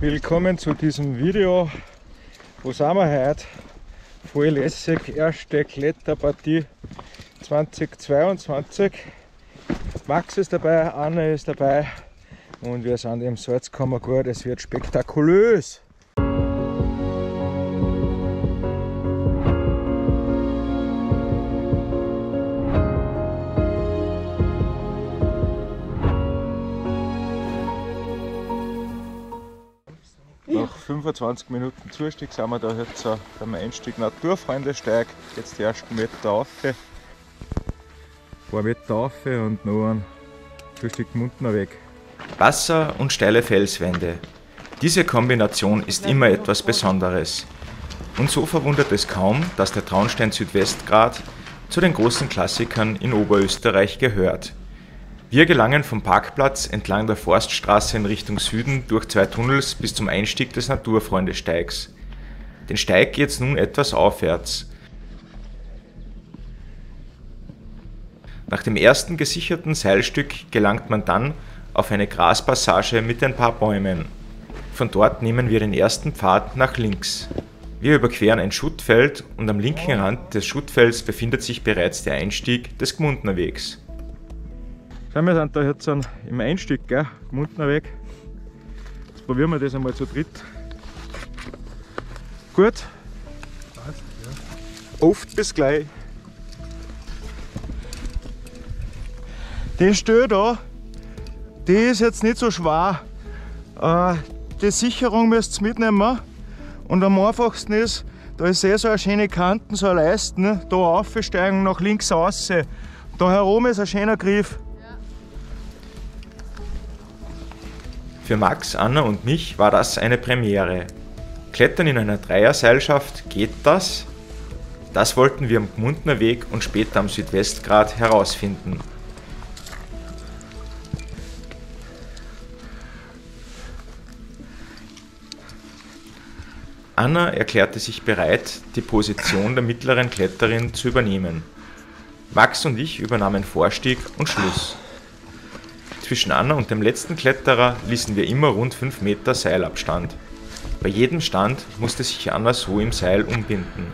Willkommen zu diesem Video. Wo sind wir heute? Voll lässig, erste Kletterpartie 2022. Max ist dabei, Anne ist dabei und wir sind im Salzkammergut. Es wird spektakulös. 25 Minuten Zustieg sind wir da jetzt beim Einstieg Naturfreundesteig. Jetzt die ersten Meter rauf. Ein paar Meter rauf und noch ein Stück Mundner Weg. Wasser und steile Felswände. Diese Kombination ist immer etwas Besonderes. Und so verwundert es kaum, dass der Traunstein Südwestgrad zu den großen Klassikern in Oberösterreich gehört. Wir gelangen vom Parkplatz entlang der Forststraße in Richtung Süden durch zwei Tunnels bis zum Einstieg des Naturfreundesteigs. Den Steig geht es nun etwas aufwärts. Nach dem ersten gesicherten Seilstück gelangt man dann auf eine Graspassage mit ein paar Bäumen. Von dort nehmen wir den ersten Pfad nach links. Wir überqueren ein Schuttfeld und am linken Rand des Schuttfelds befindet sich bereits der Einstieg des Gmundner Wegs. Schau, wir sind da jetzt im Einstieg, gell? Gmundner Weg. Jetzt probieren wir das einmal zu dritt. Gut. Oft bis gleich. Die Stelle da, die ist jetzt nicht so schwer. Äh, die Sicherung müsst ihr mitnehmen. Und am einfachsten ist, da ist eh so eine schöne Kanten, so eine Leisten, da aufsteigen, nach links raus. Da herum ist ein schöner Griff. Für Max, Anna und mich war das eine Premiere. Klettern in einer Dreierseilschaft, geht das? Das wollten wir am Gmundner Weg und später am Südwestgrad herausfinden. Anna erklärte sich bereit, die Position der mittleren Kletterin zu übernehmen. Max und ich übernahmen Vorstieg und Schluss. Zwischen Anna und dem letzten Kletterer ließen wir immer rund 5 Meter Seilabstand. Bei jedem Stand musste sich Anna so im Seil umbinden,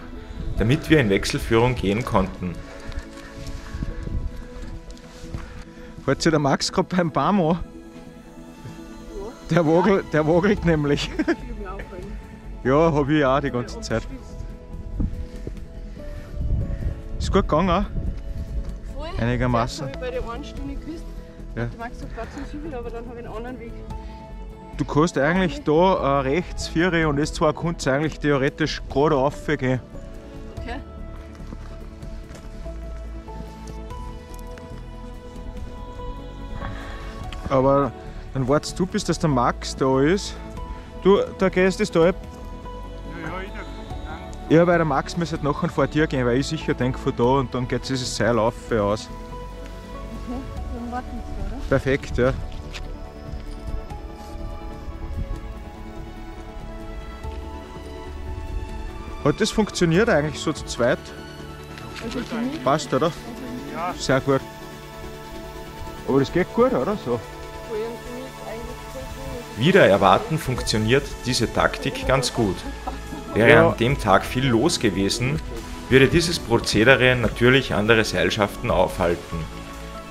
damit wir in Wechselführung gehen konnten. Hat sich der Max gerade beim Baum an? Der, wogelt, der wogelt nämlich. ja, habe ich auch die ganze Zeit. Ist gut gegangen? Einigermaßen. Hab bei der einen Stunde gewusst. Ja. Der Max sagt, gerade zu viel, aber dann habe ich einen anderen Weg. Du kannst eigentlich da äh, rechts vier und das zwar kannst du eigentlich theoretisch gerade raufgehen. Okay. Aber dann wartest du, bis dass der Max da ist. Du, da gehst du da. Ja, weil der Max müsste nachher vor dir gehen, weil ich sicher denke von da und dann geht dieses Seil auf aus. Okay, dann warten wir? Perfekt, ja. Hat das funktioniert eigentlich so zu zweit? Passt, oder? Ja. Sehr gut. Aber das geht gut, oder? So. Wider Erwarten funktioniert diese Taktik ganz gut. Wäre Ja. an dem Tag viel los gewesen, würde dieses Prozedere natürlich andere Seilschaften aufhalten.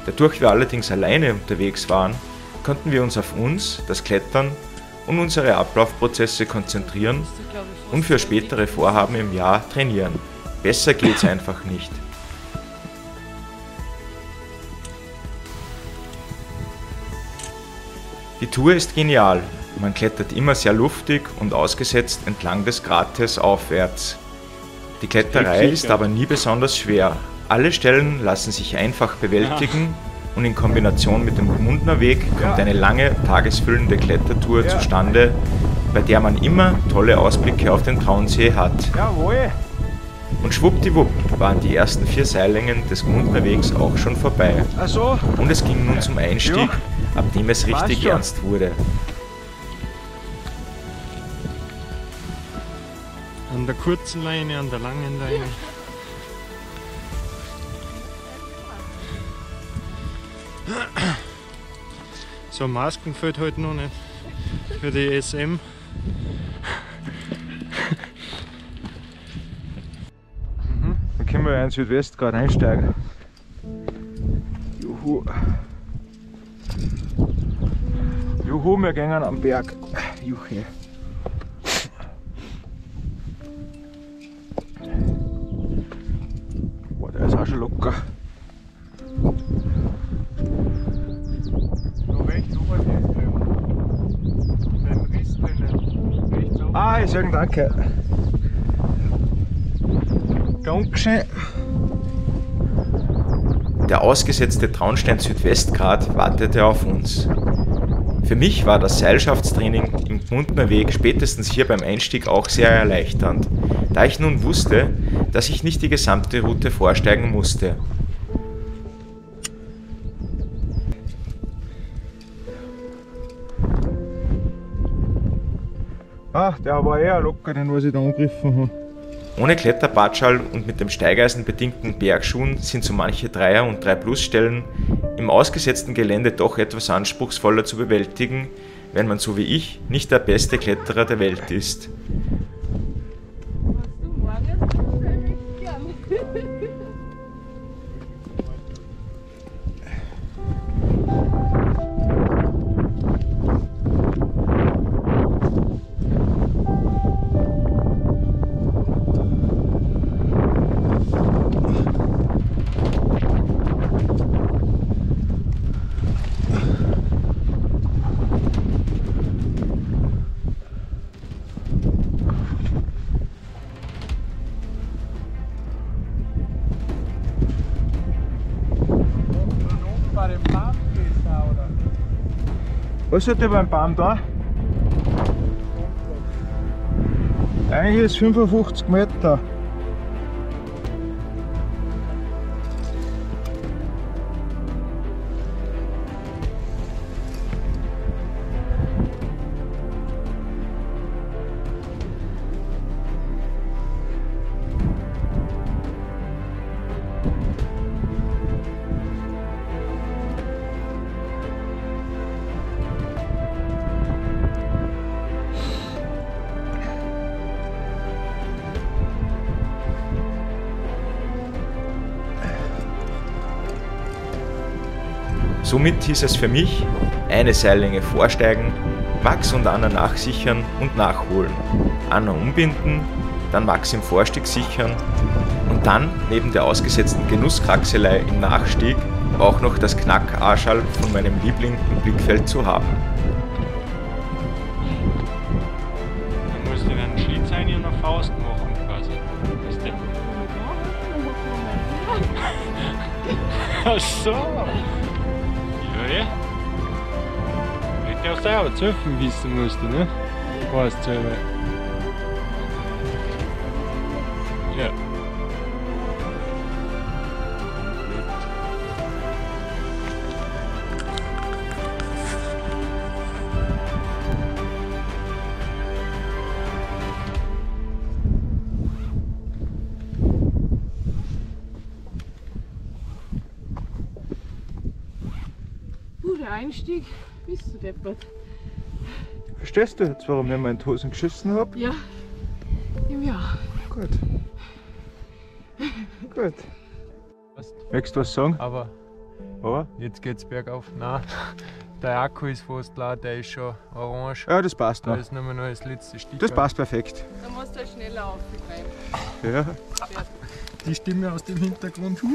Dadurch wir allerdings alleine unterwegs waren, konnten wir uns auf uns, das Klettern und unsere Ablaufprozesse konzentrieren und für spätere Vorhaben im Jahr trainieren. Besser geht's einfach nicht. Die Tour ist genial. Man klettert immer sehr luftig und ausgesetzt entlang des Grates aufwärts. Die Kletterei ist aber nie besonders schwer. Alle Stellen lassen sich einfach bewältigen und in Kombination mit dem Gmundner Weg kommt eine lange, tagesfüllende Klettertour zustande, bei der man immer tolle Ausblicke auf den Traunsee hat. Jawohl! Und schwuppdiwupp waren die ersten vier Seillängen des Gmundner Wegs auch schon vorbei. Also, Und es ging nun zum Einstieg, ab dem es richtig ernst wurde. An der kurzen Leine, an der langen Leine. So, Masken fällt heute noch nicht. für die SM. Dann können wir ja in Südwest gerade einsteigen. Juhu. Juhu, wir gehen am Berg. Juche. Boah, der ist auch schon locker. Noch rechts oben ist drin. Ein Riss ich sage danke. Dankeschön. Der ausgesetzte Traunstein Südwestgrat wartete auf uns. Für mich war das Seilschaftstraining im Gmundner Weg spätestens hier beim Einstieg auch sehr erleichternd, da ich nun wusste, dass ich nicht die gesamte Route vorsteigen musste. Ah, der war eher locker, den was ich da angegriffen habe. Ohne Kletterpatschal und mit dem Steigeisen bedingten Bergschuhen sind so manche Dreier- und 3-Plus-Stellen im ausgesetzten Gelände doch etwas anspruchsvoller zu bewältigen, wenn man so wie ich nicht der beste Kletterer der Welt ist. Was hat der beim Baum da? Eigentlich ist 55 Meter. Somit hieß es für mich, eine Seillänge vorsteigen, Max und Anna nachsichern und nachholen, Anna umbinden, dann Max im Vorstieg sichern und dann neben der ausgesetzten Genusskraxelei im Nachstieg auch noch das Knackarschal von meinem Liebling im Blickfeld zu haben. Dann musst du einen Schlitz rein und eine Faust machen quasi. Weißt du? Ach so. Ja, ja. Hätte auch selber zu helfen wissen musst du, ne? Weißt du Einstieg. Bist du deppert? Verstehst du jetzt, warum ich die Hosen geschissen habe? Ja. Im Jahr. Gut. Gut. Möchtest du was sagen? Aber Aber? jetzt geht's bergauf. Nein, der Akku ist fast leer, der ist schon orange. Ja, das passt Da noch. ist nur noch das letzte Stück. Das passt perfekt. Da musst du halt schneller aufbleiben. Ja. Die Stimme aus dem Hintergrund.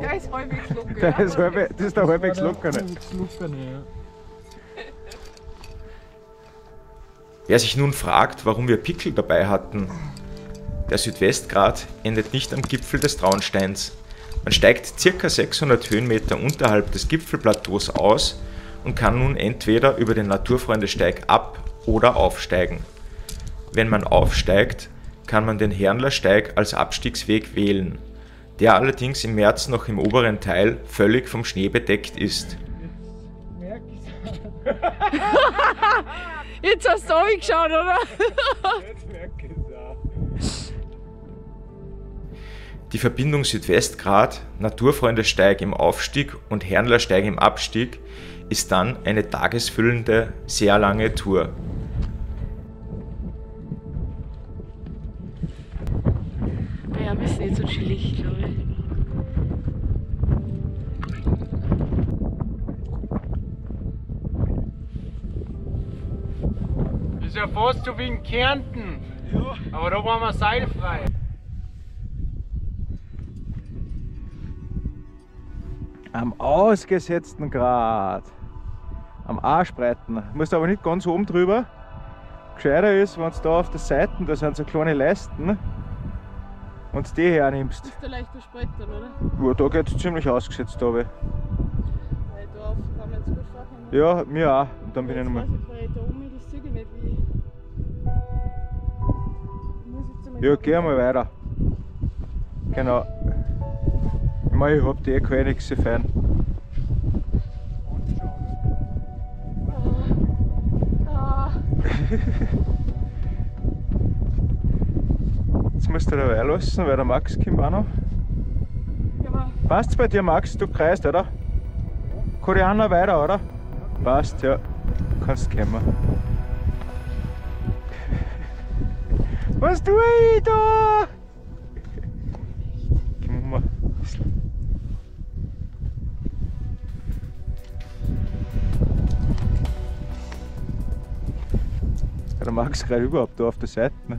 Der ist halbwegs locker. Das ist, halbe, das ist der halbwegs lockere. ja. Wer sich nun fragt, warum wir Pickel dabei hatten, der Südwestgrat endet nicht am Gipfel des Traunsteins. Man steigt ca. 600 Höhenmeter unterhalb des Gipfelplateaus aus und kann nun entweder über den Naturfreundesteig ab- oder aufsteigen. Wenn man aufsteigt, kann man den Herrnlersteig als Abstiegsweg wählen, der allerdings im März noch im oberen Teil völlig vom Schnee bedeckt ist. Jetzt hast du geschaut, oder? Die Verbindung Südwestgrat, Naturfreundesteig im Aufstieg und Hernlersteig im Abstieg ist dann eine tagesfüllende, sehr lange Tour. Ja, wir sind nicht so chillig, glaube ich. Ist ja fast so wie in Kärnten. Aber da waren wir seilfrei. Am ausgesetzten Grad. Am Arschbreiten. Musst aber nicht ganz oben drüber. Gescheiter ist, wenn du da auf der Seite, da sind so kleine Leisten, und die hernimmst. Das ist der leichte Spalt dann, oder? Ja, da geht es ziemlich ausgesetzt, aber. Weil da auf kann man jetzt gut fahren. Ja, mir auch. Und dann bin ich nochmal. Ich muss jetzt einmal Ja, schauen. geh einmal weiter. Genau. Ich meine, ich hab die eh keine nichts fein. Ah, Jetzt musst du dabei lassen, weil der Max kommt auch noch. ja, aber Passt's bei dir, Max? Du kreist, oder? Kann ich auch noch weiter, oder? Passt, ja. Kannst kommen. Was tue ich da? Komm mal. Ja, Der Max gerade überhaupt da auf der Seite. Ne?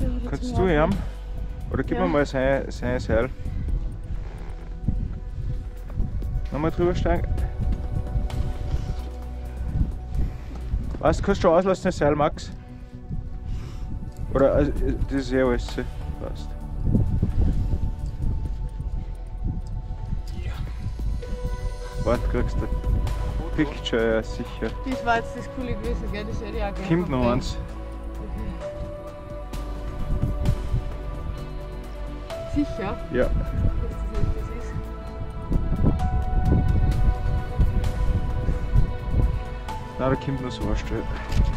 ja, Kannst du ihm? Oder gib Ja. mir mal sein, sein Seil. Nochmal drüber steigen. Was, kannst du schon auslassen, das Seil, Max? Oder, also, das ist eh alles. Passt. Warte, kriegst du. Picture, ja, sicher. Das war jetzt das coole gewesen, gell? Das hätte ich auch gerne. Kommt noch eins. gell? Sicher, Ja. Nein, da kommt noch so ein Stück.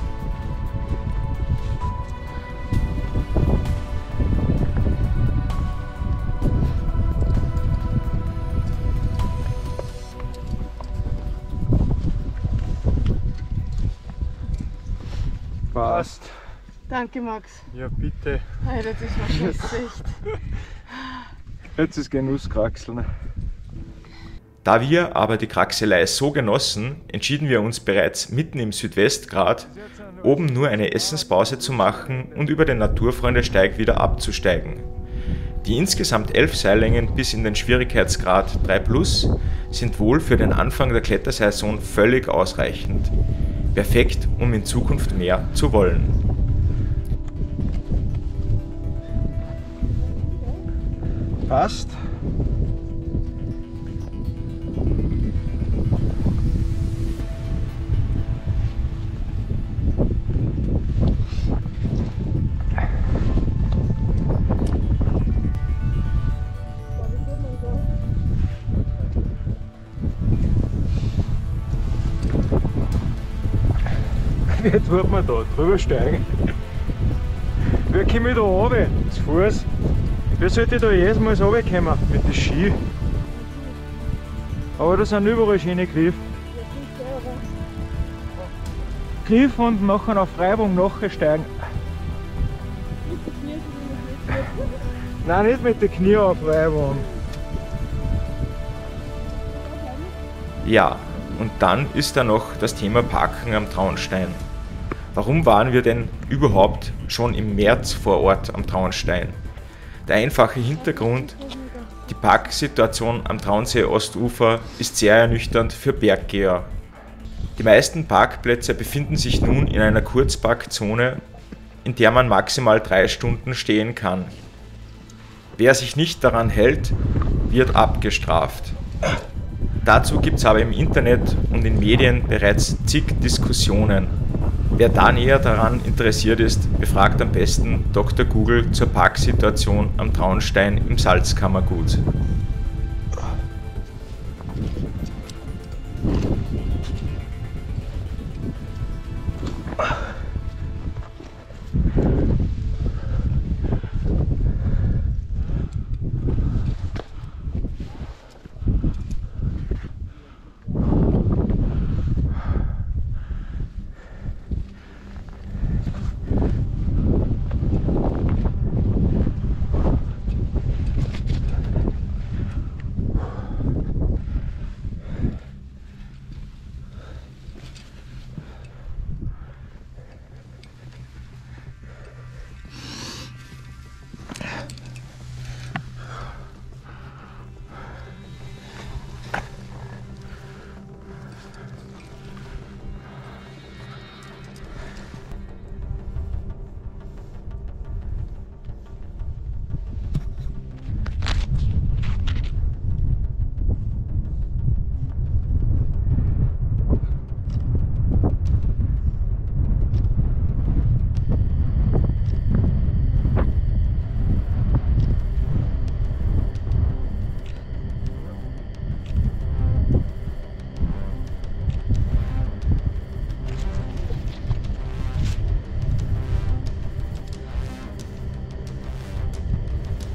Danke, Max. Ja, bitte. Alter, das war scheiße, echt. Jetzt ist Genusskraxeln. Da wir aber die Kraxelei so genossen, entschieden wir uns bereits mitten im Südwestgrat, oben nur eine Essenspause zu machen und über den Naturfreundesteig wieder abzusteigen. Die insgesamt elf Seillängen bis in den Schwierigkeitsgrad 3 Plus sind wohl für den Anfang der Klettersaison völlig ausreichend. Perfekt, um in Zukunft mehr zu wollen. Passt. Wie tut man da? Drüber steigen? Wie komme ich da runter? Zu Fuß? Wie sollte ich da jedes Mal runterkommen? Mit den Ski? Aber da sind überall schöne Griffe. Griff und nachher auf Reibung nachsteigen. Nein, nicht mit den Knie auf Reibung. Ja, und dann ist da noch das Thema Parken am Traunstein. Warum waren wir denn überhaupt schon im März vor Ort am Traunstein? Der einfache Hintergrund, die Parksituation am Traunsee Ostufer ist sehr ernüchternd für Berggeher. Die meisten Parkplätze befinden sich nun in einer Kurzparkzone, in der man maximal drei Stunden stehen kann. Wer sich nicht daran hält, wird abgestraft. Dazu gibt es aber im Internet und in Medien bereits zig Diskussionen. Wer da näher daran interessiert ist, befragt am besten Dr. Google zur Parksituation am Traunstein im Salzkammergut.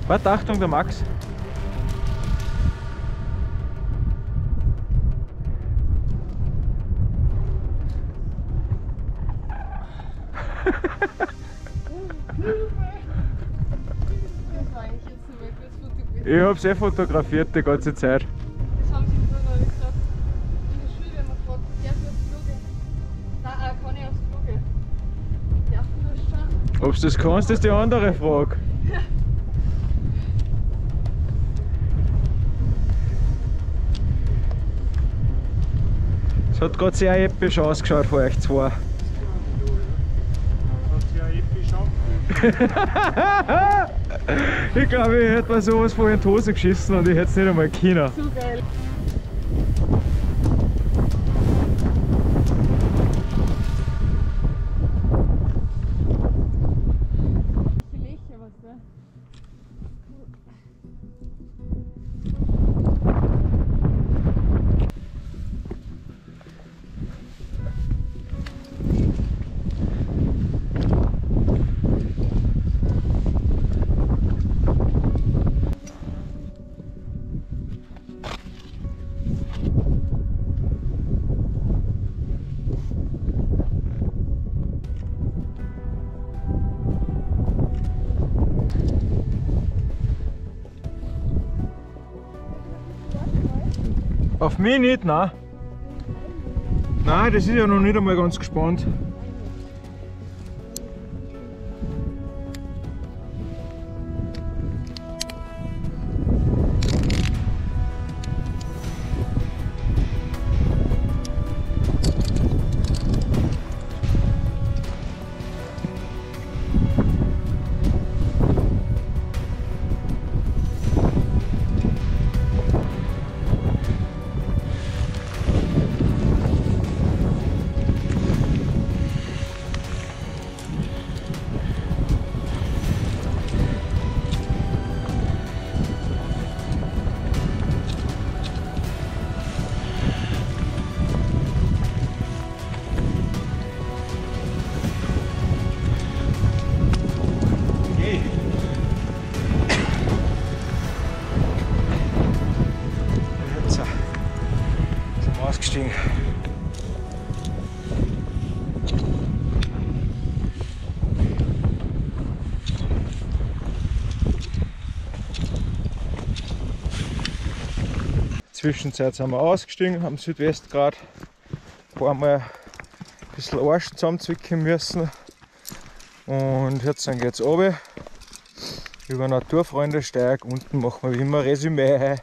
Warte, Achtung, der Max. Nur. Ich hab's eh fotografiert die ganze Zeit. Das haben sie früher noch nicht gesagt. In der Schule, wenn man fragt, darf ich aufs Fluge? Nein, äh, kann ich aufs Fluge? Darf ich das schon? Ob du das kannst, ist die andere Frage. Hat gerade sehr episch ausgeschaut von euch zwei. Ich glaube, ich hätte mir sowas vor in die Hose geschissen und ich hätte es nicht einmal können. So geil. Auf mich nicht, nein. Nein, das ist ja noch nicht einmal ganz gespannt. Zwischenzeit sind wir ausgestiegen am Südwestgrad. Ein paar Mal ein bisschen Arsch zusammenzwicken müssen. Und jetzt geht es runter über Naturfreunde-Steig. Unten machen wir wie immer Resümee.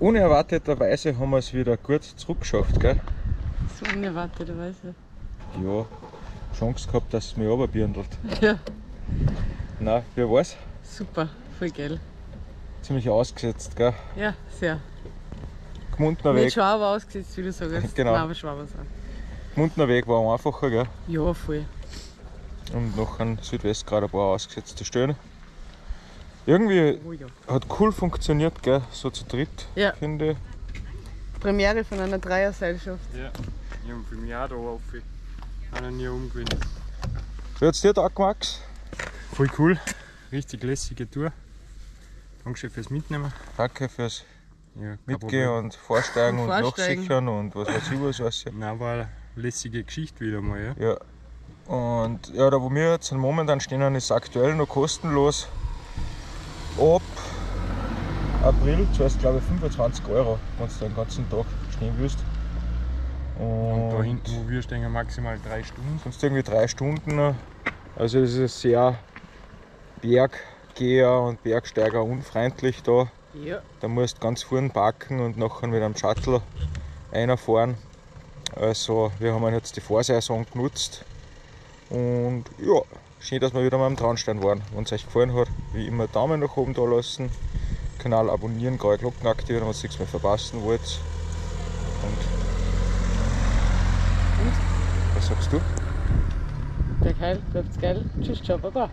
Unerwarteterweise haben wir es wieder gut zurückgeschafft, gell? So unerwarteterweise. Ja, Chance gehabt, dass es mich runterbirndelt. Ja, Nein, wie war's? super, voll geil. Ziemlich ausgesetzt, gell? Ja, sehr. Gmundner Nicht Weg, Schwaber ausgesetzt, wie du sagst. Genau. Nein, aber Schwaber sein. Gmundner Weg war einfacher, gell? Ja, voll. Und noch an Südwestgrad ein paar ausgesetzte Stellen. Irgendwie Oh ja. hat cool funktioniert, gell? So zu dritt, Ja. finde ich. Premiere von einer Dreierseilschaft. Ja, ich habe für mich auch da auf. Habe nie umgewöhnt. Wie hat's dir taugt, Max? Voll cool. Richtig lässige Tour. Dankeschön fürs Mitnehmen. Danke fürs Ja, Mitgehen Problem. und Vorsteigen und, Und. Nachsichern und was weiß ich was. Weiß ich. Nein, war eine lässige Geschichte wieder mal. Ja. Ja. Und ja, da wo wir jetzt momentan stehen, ist aktuell noch kostenlos. Ab April du glaube ich 25 Euro, wenn du den ganzen Tag stehen willst. Und da Und hinten, wo wir stehen, maximal drei Stunden. sonst irgendwie drei Stunden. Also es ist sehr Berggeher und Bergsteiger unfreundlich da. Ja. Da musst du ganz vorn parken und nachher mit einem Shuttle reinfahren. Also wir haben jetzt die Vorsaison genutzt. Und ja, schön, dass wir wieder mal am Traunstein waren. Wenn es euch gefallen hat, wie immer Daumen nach oben da lassen. Kanal abonnieren, graue Glocken aktivieren, wenn ihr nichts mehr verpassen wollt. Und, was sagst du? Der geil, bleibt's geil. Tschüss, ciao, baba.